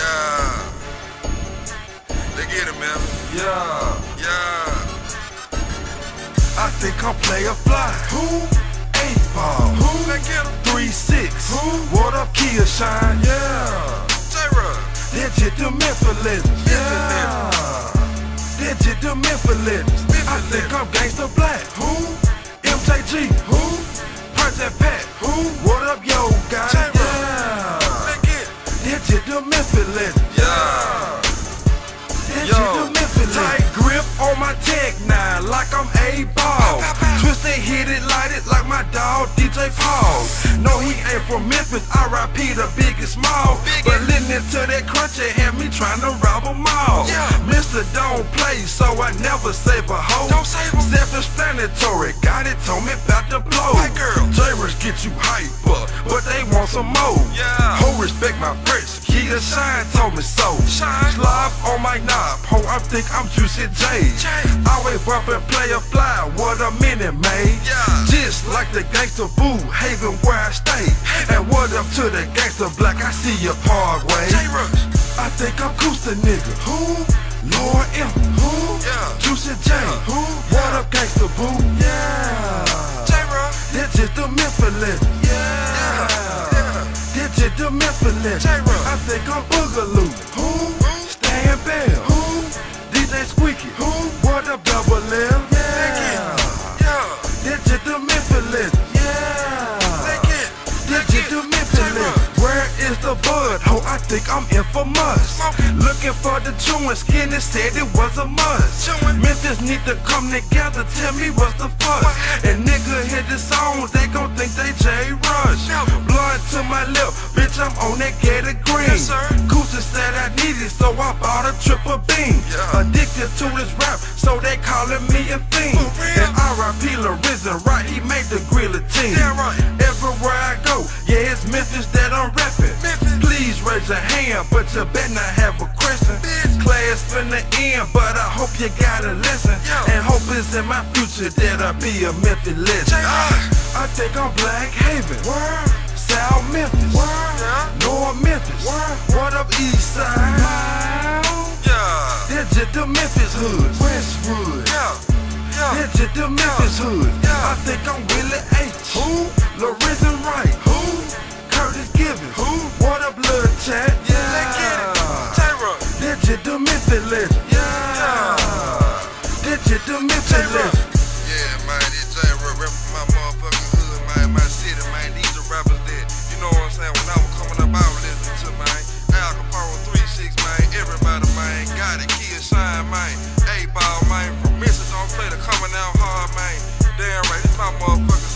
Yeah. They get it, man. Yeah, Yeah. I think I'm Playa Fly. Who? Eight ball. Who? They get him. Three six. Who? What up, Kia Shine? Yeah. J-Rod. Digit the Memphis Yeah. Digit the Memphis. I think. I'm Gangsta Blac. The Memphis. Yeah. Yo, the Memphis Tight grip on my tech nine like I'm a ball. Twist it, hit it, light it like my dog DJ Paul. No, he ain't from Memphis. R.I.P. the big and small. But listening to that crunch, it had me trying to rob 'em all. Yeah. Mister don't play, so I never save a hoe. Don't save 'em. Self-explanatory, got it, told me about the blow. Girl. Jailers get you hyper, but they want some more. Yeah. Ho respect my friends. Kia Shine told me so. Shine. Slob on my knob. Ho, I think I'm Juicy J. Always bumpin' Playa Fly. What a minute. Yeah. Just like the Gangsta Boo, haven where I stay. And what up to the Gangsta Blac? I see your Parkway. I think I'm Koopsta Knicca. Who? Lord M. Who? Yeah. Juicy J. Who? What up, Gangsta Boo? Yeah. That's just the Memphis legend. Yeah. Yeah. That's just the Memphis legend. Think I'm Boogaloo. Who? Stan Bell. Who? DJ Squeaky. Who? What L? They Yeah. Yeah. Just Memphis. Yeah. They it. They That's get just the it. Memphis Where is the bud? Ho, I think I'm infamous. Smoking. Looking for the chewing skin and said it was a must. Memphis need to come together, tell me what's the fuss. And nigga hear the songs, they gon' I bought a triple beam. Yeah. Addicted to this rap, so they calling me a fiend. And R.I.P. Lorenzen, right? He made the guillotine. Yeah, right. Everywhere I go, yeah, it's Memphis that I'm rapping. Please raise your hand, but you better not have a question. Bitch. Class finna end, but I hope you got a lesson. And hope it's in my future that I be a Memphis legend. J-Rush. I think I'm Black Haven. South Memphis. Yeah. North Memphis. What up, East Side? The Memphis hood. Westwood. Yeah. Yeah. The Memphis hood. Yeah. I think I'm Willie H. Who? Lorenzen Wright. Who? Curtis Gibbons. Who? What up, Lil Chat? hard, man. Damn right, this my motherfucker.